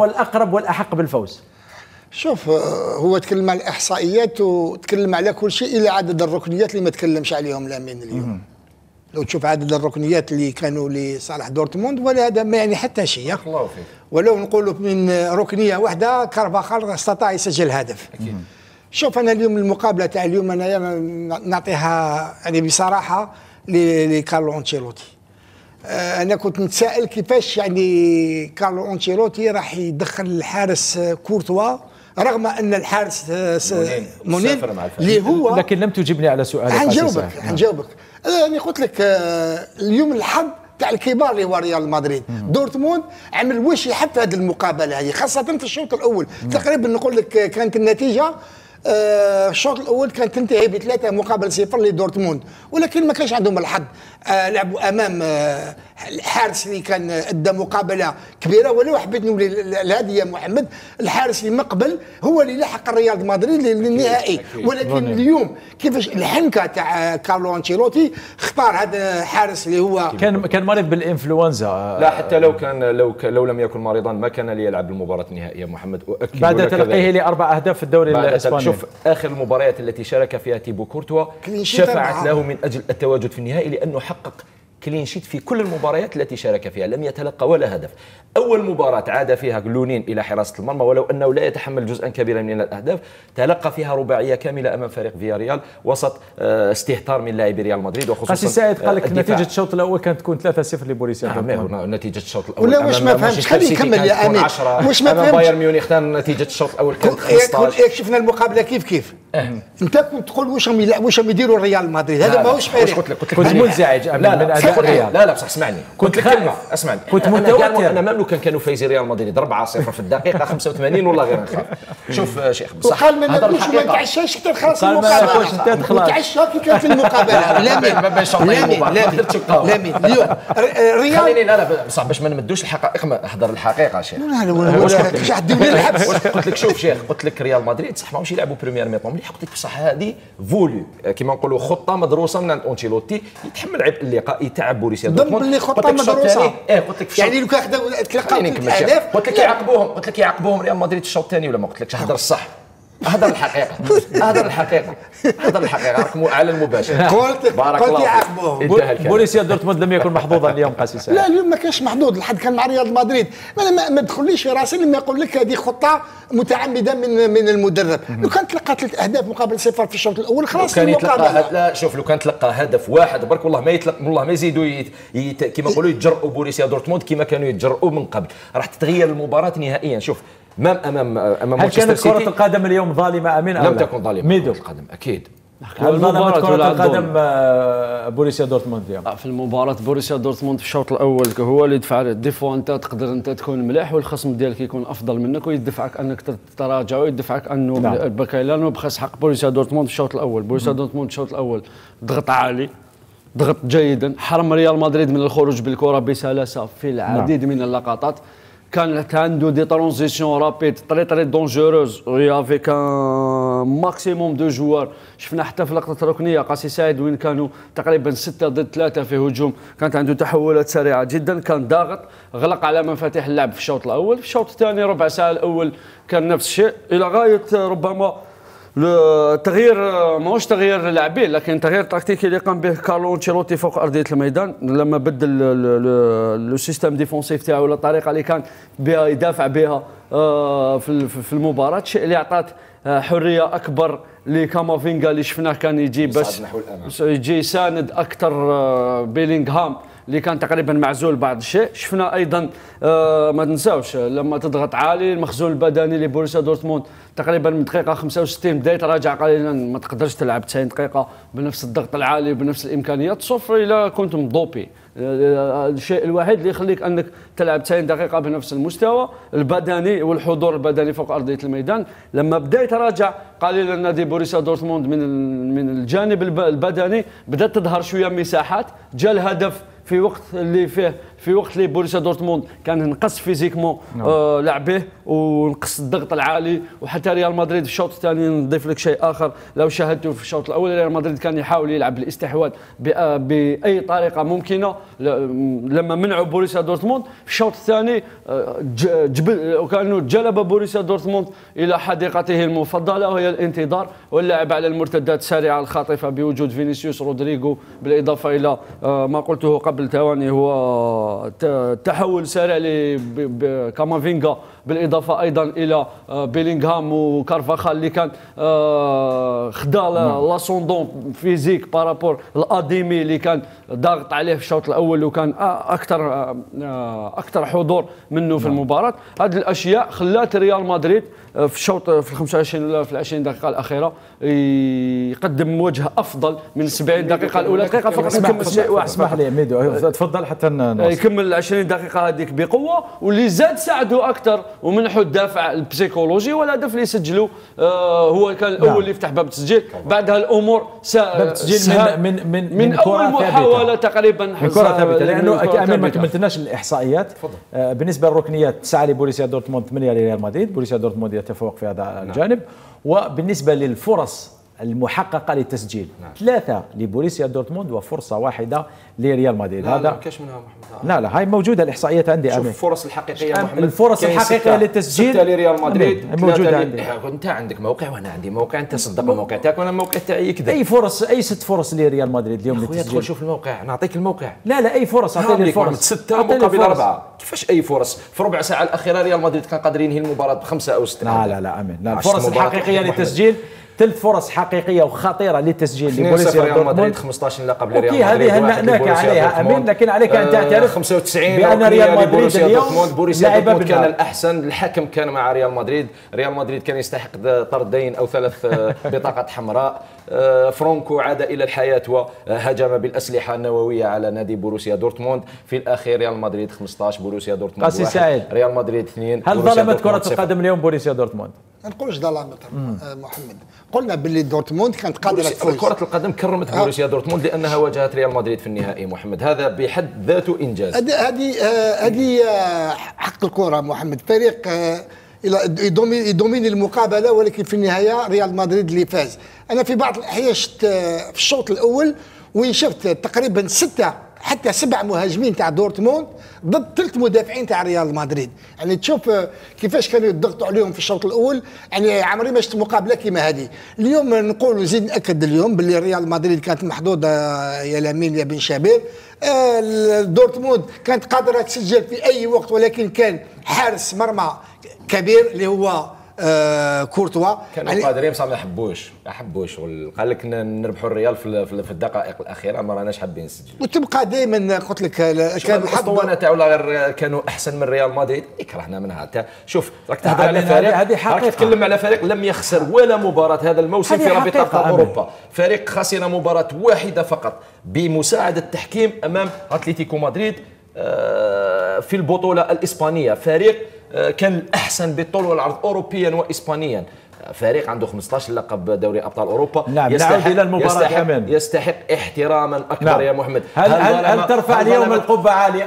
والأقرب والأحق بالفوز. شوف آه، هو تكلم على الإحصائيات وتكلم على كل شيء الا عدد الركنيات اللي ما تكلمش عليهم لامين اليوم. لو تشوف عدد الركنيات اللي كانوا لصالح دورتموند ولا هذا ما يعني حتى شيء. الله فيك ولو نقولوا من ركنية واحدة كارفاخال استطاع يسجل هدف. أكيد. شوف أنا اليوم المقابلة تاع اليوم أنا نعطيها يعني بصراحة لكارلو أنشيلوتي. أنا كنت نتساءل كيفاش يعني كارلو أنشيلوتي راح يدخل الحارس آه، كورتوا رغم أن الحارس آه، لونين. اللي هو لكن لم تجبني على سؤالي حنجاوبك حنجاوبك. أنا قلت لك آه، اليوم الحظ تاع الكبار اللي هو ريال مدريد. دورتموند عمل وش يحب في هذه المقابلة هذه خاصة في الشوط الأول. تقريبا نقول لك آه، كانت النتيجة آه، الشوط الأول كانت تنتهي بثلاثة مقابل صفر لدورتموند ولكن ما كانش عندهم الحظ. آه، لعبوا أمام آه، الحارس اللي كان أدى مقابلة كبيرة ولو حبيت نقول لهذه يا محمد الحارس اللي مقبل هو اللي لحق الريال مدريد للنهائي. ولكن اليوم كيفاش الحنكة تاع كارلو أنشيلوتي اختار هذا الحارس اللي هو كان كان مريض بالإنفلونزا. لا حتى لو كان لو ك لو لم يكن مريضا ما كان ليلعب المباراة النهائية محمد. اؤكد بعد تلقيه. لأربع أهداف في الدوري الإسباني. شوف آخر المباريات التي شارك فيها تيبو كورتوا شفعت. له من أجل التواجد في النهائي لأنه حقق clean sheet في كل المباريات التي شارك فيها لم يتلقى ولا هدف أول مباراة عاد فيها لونين إلى حراسة المرمى ولو أنه لا يتحمل جزءا كبيرا من الأهداف تلقى فيها رباعية كاملة أمام فريق فياريال وسط آه، استهتار من لاعبي ريال مدريد وخصوصا قاسي سعيد قال لك آه،. نتيجة الشوط الأول كانت تكون 3-0 لبوريسيا نعم دورتموند. هو نتيجة الشوط الأول ولا واش أمام ما فهمتش؟ خليه سيتي يكمل يا أمين. 10 واش ما أمام فهمتش؟ بايرن ميونخ كان نتيجة الشوط الأول كانت ياك 15 ياك شفنا المقابلة كيف كيف أنت كنت تقول واش راهم يلعبوا واش راهم يديروا ريال مدريد هذا ماهوش فريق قلت لك قلت لك كنت. منزعج لا من لا الريال لا لا بصح اسمعني. كنت خايف. كلمة، اسمعني. كنت أنا- أنا متوتر. أنا مملو كان كانوا فايزين ريال مدريد. 4 0 في الدقيقة 85 والله غير نخاف شوف آه، شيخ بصح وقال ما هذا ناكلش وما. نتعشاش حتى ما المقابلة. نتعشى كي المقابلة. ما شوطين لامين المباراة. لامين تشقاو. لامين اليوم ر- ريال؟ خليني لا لا بصح باش ما نمدوش الحقائق ما احضر الحقيقة شيخ. لا لا واش حدوني الحبس. قلت قلت لك شوف شيخ قلت لك ريال مدريد صح ماهوش يلعبوا بريمير ميطون مليح قلت لك بصح هذه voulu كيما نقولوا خطة مدروسة من عند أنشيلوتي يتحمل عبء اللقاء يتعب بوريسيا دورتموند. اللي خطه مدروسة. إيه قلت لك في يعني لو كان تلقى خليني نكمل شيخ. اهداف قلت لك يعاقبوهم قلت لك يعاقبوهم ريال مدريد الشوط الثاني ولا ما قلت لكش؟ هدر الصح. هدر الحقيقة. هدر الحقيقة. هدر الحقيقة. راكم على المباشر قلت بارك قلت الله فيك. يعاقبوهم بوريسيا دورتموند لم يكن محظوظا اليوم قاسي سعيد لا اليوم ما كانش محظوظ. الحظ كان مع ريال مدريد. أنا ما, ما تدخليش في راسي لما يقول لك هذه خطة متعمدة من من المدرب. لو كان تلقى ثلاث أهداف مقابل صفر في الشوط الأول خلاص كان يتلقى. لا. شوف لو كان تلقى هدف واحد برك والله ما يتلقى والله ما يزيدوا يت... يت... كما نقولوا يتجرؤوا بوريسيا دورتموند كما كانوا يتجرؤوا من قبل. راح تتغير المباراة نهائيا. شوف امام امام أمام هل كانت سيتي القدم اليوم ظالمة أمين أو لم؟ تكن ظالمة ميدو كرة القدم أكيد هل ظلمت المباراة كرة القدم؟ آه، بوريسيا دورتموند اليوم؟ في المباراة بوريسيا دورتموند في الشوط الأول هو اللي دفع عليه des fois أنت تقدر أنت تكون مليح والخصم ديالك يكون أفضل منك ويدفعك أنك تتراجع ويدفعك أنه نعم. بكايلانو بخس حق بوريسيا دورتموند في الشوط الأول بوريسيا دورتموند الشوط الأول ضغط عالي ضغط جيدا حرم ريال مدريد من الخروج بالكرة بسلاسة في العديد من اللقطات كانت عنده des transitions rapides très très dangereuses و avec un maximum de joueurs شفنا حتى في لقطة ركنية قاسي سعيد وين كانوا تقريبا ستة ضد ثلاثة في هجوم. كانت عنده تحولات سريعة جدا. كان ضاغط غلق على مفاتيح اللعب في الشوط الأول. في الشوط الثاني ربع ساعة الأول كان نفس الشيء. إلى غاية ربما التغيير ماهوش تغيير لاعبين لكن تغيير تكتيكي اللي قام به كارلو أنشيلوتي فوق أرضية الميدان لما بدل le système défensif تاعو ولا الطريقة اللي كان بها يدافع بها آه، في ال- في المباراة الشيء اللي أعطات آه، حرية أكبر لكامافينغا اللي شفناه كان يجي بس. يجي يساند أكثر آه، بيلينغهام اللي كان تقريبا معزول بعض الشيء. شفنا أيضا آه، ما تنساوش لما تضغط عالي المخزون البدني لبوريسيا دورتموند تقريبا من دقيقة 65 بدا يتراجع قليلا. ما تقدرش تلعب 90 دقيقة بنفس الضغط العالي وبنفس الإمكانيات. sauf اذا كنت مضوبي آه، الشيء الوحيد اللي يخليك أنك تلعب 90 دقيقة بنفس المستوى البدني والحضور البدني فوق أرضية الميدان. لما بدا يتراجع قليلا نادي بوريسيا دورتموند من من الجانب الب- البدني بدأت تظهر شوية مساحات. جاء الهدف في وقت اللي فيه في وقت اللي بوريسيا دورتموند كان نقص physiquement آه لعبه ونقص الضغط العالي وحتى ريال مدريد في الشوط الثاني نضيف لك شيء آخر. لو شاهدته في الشوط الأول ريال مدريد كان يحاول يلعب بالاستحواذ بأ- بأي طريقة ممكنة. لما منعوا بوريسيا دورتموند في الشوط الثاني آه، جبل وكانه جلب بوريسيا دورتموند إلى حديقته المفضلة وهي الانتظار واللعب على المرتدات السريعة الخاطفة بوجود فينيسيوس رودريغو بالإضافة إلى آه، ما قلته قبل ثواني هو ت- تحول سريع لكامافينغا بالإضافة أيضا إلى آه، بيلينغهام وكارفاخال اللي كان آه، خدا l'ascendant physique par rapport à أديمي اللي كان ضاغط عليه في الشوط الأول وكان آه، أكثر آه، آه، أكثر حضور منه في المباراة. هذه الأشياء خلات ريال مدريد آه، في الشوط في ال 25 ولا في ال 20 دقيقة الأخيرة يقدم وجه أفضل من 70 دقيقة الأولى. دقيقة فقط. اسمح نكمل شيء واحد. اسمح لي ميدو تفضل حتى يكمل ال 20 دقيقة هذيك بقوة واللي زاد ساعده أكثر ومنحوا الدافع البسيكولوجي والهدف اللي سجلوا آه هو كان الأول نعم. اللي يفتح باب التسجيل. بعدها الأمور سا باب التسجيل من- من- من- من, ثابتة. محاولة تقريبا من لأنه من كرة أمين ما. كملتناش الإحصائيات آه، بالنسبة للركنيات تسعة لبوريسيا دورتموند ثمانية لريال مدريد. بوريسيا دورتموند يتفوق في هذا الجانب. وبالنسبة للفرص المحققة للتسجيل. ثلاثة لبوريسيا دورتموند وفرصة واحدة لريال مدريد. لا لا هذا كاش منها محمد. لا. لا هاي موجودة الإحصائيات عندي شوف أمين. الفرص الحقيقية محمد. الفرص ستة- للتسجيل؟ ستة لريال مدريد. ثلاثة عندي. ل- أنت عندك موقع وأنا عندي موقع. أنت صدق الموقع تاعك وأنا الموقع تاعي يكذب أي فرص أي ست فرص لريال مدريد اليوم خويا ادخل للتسجيل؟ شوف الموقع. نعطيك الموقع. لا لا أي فرص؟ أعطيني هاوليك محمد الفرص ستة أعطيني مقابل. أربعة. كيفاش أي فرص؟ في ربع ساعة الأخيرة ريال مدريد كان قادر ينهي المباراة بخمسة أو ستة. لا لا لا أمين. لا الفرص الحقيقية. للتسجيل ثلاث فرص حقيقية وخطيرة للتسجيل 2 لبوريسيا 0 ريال مدريد دورتموند 15 لقب لريال مدريد هذه لبوريسيا عليها. امين لكن عليك أن آه، تعترف 95 بأن ريال مدريد اليوم دورتموند بوريسيا دورتموند كان بالنار. الأحسن الحكم كان مع ريال مدريد ريال مدريد كان يستحق طردين أو ثلاث آه، بطاقة حمراء آه، فرونكو عاد إلى الحياة وهجم بالأسلحة النووية على نادي بوروسيا دورتموند في الأخير ريال مدريد 15 بوروسيا دورتموند قاسي. سعيد. ريال مدريد 2 هل بوروسيا ظلمت كرة. القدم اليوم بوريسيا دورتموند؟ ما نقولش ظلامة آه، محمد. قلنا باللي دورتموند كانت قادرة بوريسيا- تفوز. كرة القدم كرمت بوريسيا دورتموند لأنها واجهت ريال مدريد في النهائي محمد. هذا بحد ذاته إنجاز. هذه هذه آه، آه، حق الكرة محمد. فريق آه، إلى- يدومي- يدوميني المقابلة ولكن في النهاية ريال مدريد اللي فاز. أنا في بعض الأحيان شفت في الشوط الأول وين شفت تقريبا ستة حتى سبع مهاجمين تاع دورتموند ضد ثلاث مدافعين تاع ريال مدريد. يعني تشوف كيفاش كانوا يضغطوا عليهم في الشوط الأول. يعني عمري ما شفت مقابلة كيما هذه. اليوم نقول زيد نأكد اليوم باللي ريال مدريد كانت محظوظة يا لامين يا بن شابير آه، دورتموند كانت قادرة تسجل في أي وقت ولكن كان حارس مرمى كبير اللي هو آه، كورتوا. كانوا يعني قادرين بصح ما حبوش ما حبوش قال لك نربحوا الريال في ال- في ال- في الدقائق الأخيرة ما راناش حابين نسجلوا. وتبقى دائما قلت لك آه، كان الاسطوانه الحظ تاعو غير كانوا أحسن من ريال مدريد. يكرهنا منها تا شوف راك تهضر على فريق هذه حقيقة. راك تتكلم على فريق لم يخسر ولا مباراة هذا الموسم في رابطة ابطال. أوروبا. فريق خسر مباراة واحدة فقط بمساعدة التحكيم أمام أتلتيكو مدريد. آه، في البطولة الإسبانية فريق آه، كان الأحسن بالطول والعرض اوروبيا واسبانيا فريق عنده 15 لقب دوري أبطال أوروبا نعم، نعود إلى المباراة يستحق, كمان. يستحق احتراما أكبر نعم. يا محمد هل هل, ظلم- هل ترفع هل اليوم عاليه